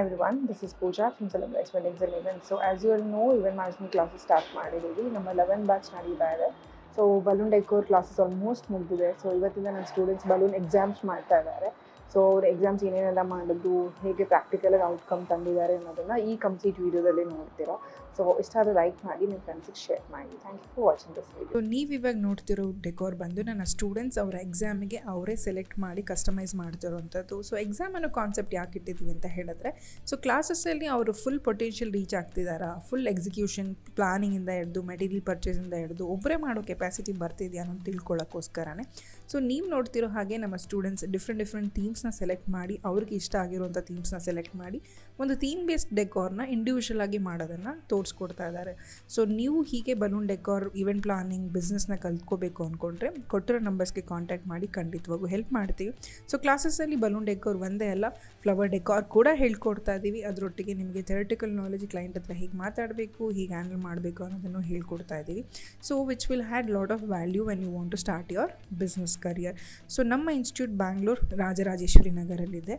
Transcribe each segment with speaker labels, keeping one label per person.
Speaker 1: everyone, this is Pooja from celeb and Events. So you all know, event management classes start ಮಾಡಿದ್ದೀವಿ ನಮ್ಮ eleven batch ನಡೀತಾ ಇದೆ so balloon decor classes almost ಮುಗಿದಿದೆ so ಇವತ್ತಿಂದ ನನ್ನ students balloon exams ಮಾಡ್ತಾ ಇದ್ದಾರೆ. ಸೊ ಅವ್ರ ಎಕ್ಸಾಮ್ಸ್ ಏನೇನೆಲ್ಲ ಮಾಡಿದ್ದು ಹೇಗೆ ಪ್ರಾಕ್ಟಿಕಲಾಗಿ ಔಟ್ಕಮ್ ತಂದಿದ್ದಾರೆ ಅನ್ನೋದನ್ನು ಈ ಕಂಪ್ಲೀಟ್ ವೀಡಿಯೋದಲ್ಲಿ ನೋಡ್ತೀರಾ. ಸೊ ಇಷ್ಟಾದರೂ ಲೈಕ್ ಮಾಡಿ, ನಿಮ್ಮ ಫ್ರೆಂಡ್ಸಿಗೆ ಶೇರ್ ಮಾಡಿ. Thank you for watching this video
Speaker 2: ನೀವು ಇವಾಗ ನೋಡ್ತಿರೋ ಡೆಕೋರ್ ಬಂದು ನನ್ನ ಸ್ಟೂಡೆಂಟ್ಸ್ ಅವರ ಎಕ್ಸಾಮಿಗೆ ಅವರೇ ಸೆಲೆಕ್ಟ್ ಮಾಡಿ ಕಸ್ಟಮೈಸ್ ಮಾಡ್ತಿರೋವಂಥದ್ದು ಸೊ ಎಕ್ಸಾಮ್ ಅನ್ನೋ ಕಾನ್ಸೆಪ್ಟ್ ಯಾಕೆ ಇಟ್ಟಿದ್ದೀವಿ ಅಂತ ಹೇಳಿದ್ರೆ ಸೊ ಕ್ಲಾಸಸ್ಸಲ್ಲಿ ಅವರು ಫುಲ್ ಪೊಟೆನ್ಷಿಯಲ್ ರೀಚ್ ಆಗ್ತಿದ್ದಾರಾ ಫುಲ್ ಎಕ್ಸಿಕ್ಯೂಷನ್ ಪ್ಲಾನಿಂಗಿಂದ ಹಿಡಿದು ಮೆಟೀರಿಯಲ್ ಪರ್ಚೇಸಿಂದ ಹಿಡಿದು ಒಬ್ಬರೇ ಮಾಡೋ ಕೆಪಾಸಿಟಿ ಬರ್ತಿದೆಯಾ ಅನ್ನೋದು ತಿಳ್ಕೊಳ್ಳೋಕ್ಕೋಸ್ಕರನೇ ಸೊ ನೀವು ನೋಡ್ತಿರೋ ಹಾಗೆ ನಮ್ಮ ಸ್ಟೂಡೆಂಟ್ಸ್ ಡಿಫ್ರೆಂಟ್ ಡಿಫ್ರೆಂಟ್ ಥೀಮ್ಸ್ನ ಸೆಲೆಕ್ಟ್ ಮಾಡಿ, ಅವ್ರಿಗೆ ಇಷ್ಟ ಆಗಿರುವಂಥ ಥೀಮ್ಸ್ನ ಸೆಲೆಕ್ಟ್ ಮಾಡಿ, ಒಂದು ಥೀಮ್ ಬೇಸ್ಡ್ ಡೆಕೋರ್ನ ಇಂಡಿವಿಜುವಲ್ ಆಗಿ ಮಾಡೋದನ್ನು ತೋರಿಸ್ಕೊಡ್ತಾ ಇದ್ದಾರೆ. ಸೊ ನೀವು ಹೀಗೆ ಬಲೂನ್ ಡೆಕೋರ್ ಇವೆಂಟ್ ಪ್ಲಾನಿಂಗ್ ಬಿಸ್ನೆಸ್ನ ಕಲ್ತ್ಕೋಬೇಕು ಅಂದ್ಕೊಂಡ್ರೆ ಕೊಟ್ಟಿರೋ ನಂಬರ್ಸ್ಗೆ ಕಾಂಟ್ಯಾಕ್ಟ್ ಮಾಡಿ ಖಂಡಿತವಾಗೂ ಹೆಲ್ಪ್ ಮಾಡ್ತೀವಿ. ಸೊ ಕ್ಲಾಸಸ್ಸಲ್ಲಿ ಬಲೂನ್ ಡೆಕೋರ್ ಒಂದೇ ಅಲ್ಲ ಫ್ಲವರ್ ಡೆಕೋರ್ ಕೂಡ ಹೇಳ್ಕೊಡ್ತಾ ಇದ್ದೀವಿ ಅದರೊಟ್ಟಿಗೆ ನಿಮಗೆ ಥೆರಟಿಕಲ್ ನಾಲೆಜ್ ಕ್ಲೈಂಟ್ ಹತ್ರ ಹೇಗೆ ಮಾತಾಡಬೇಕು, ಹೀಗೆ ಹ್ಯಾಂಡಲ್ ಮಾಡಬೇಕು ಅನ್ನೋದನ್ನು ಹೇಳ್ಕೊಡ್ತಾ ಇದ್ದೀವಿ so which will had lot of value when you want to start your business career so ನಮ್ಮ ಇನ್ಸ್ಟಿಟ್ಯೂಟ್ ಬ್ಯಾಂಗ್ಳೂರ್ ರಾಜರಾಜೇಶ್ವರಿ ನಗರಲ್ಲಿದೆ.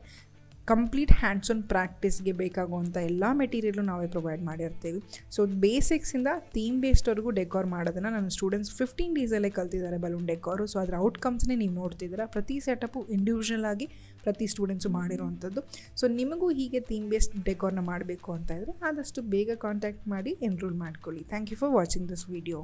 Speaker 2: ಕಂಪ್ಲೀಟ್ ಹ್ಯಾಂಡ್ಸ್ ಆನ್ ಪ್ರಾಕ್ಟೀಸ್ಗೆ ಬೇಕಾಗುವಂಥ ಎಲ್ಲ ಮೆಟೀರಿಯಲು ನಾವೇ ಪ್ರೊವೈಡ್ ಮಾಡಿರ್ತೀವಿ. ಸೊ ಬೇಸಿಕ್ಸಿಂದ ಥೀಮ್ ಬೇಸ್ಡ್ವರೆಗೂ ಡೆಕೋರ್ ಮಾಡೋದನ್ನು ನನ್ನ ಸ್ಟೂಡೆಂಟ್ಸ್ ಫಿಫ್ಟೀನ್ ಡೇಸಲ್ಲೇ ಕಲ್ತಿದ್ದಾರೆ ಬಲೂನ್ ಡೆಕೋರು ಸೊ ಅದರ ಔಟ್ಕಮ್ಸ್ನೇ ನೀವು ನೋಡ್ತಿದ್ದೀರಾ? ಪ್ರತಿ ಸೆಟಪ್ಪು ಇಂಡಿವಿಜುವಲ್ ಆಗಿ ಪ್ರತಿ ಸ್ಟೂಡೆಂಟ್ಸು ಮಾಡಿರೋವಂಥದ್ದು. ಸೊ ನಿಮಗೂ ಹೀಗೆ ಥೀಮ್ ಬೇಸ್ಡ್ ಡೆಕೋರ್ನ ಮಾಡಬೇಕು ಅಂತ ಇದ್ದರೆ ಆದಷ್ಟು ಬೇಗ ಕಾಂಟ್ಯಾಕ್ಟ್ ಮಾಡಿ ಎನ್ರೋಲ್ ಮಾಡ್ಕೊಳ್ಳಿ. Thank you for watching this video